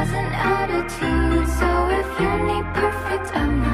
causing attitude. So if you need perfect, I'm not.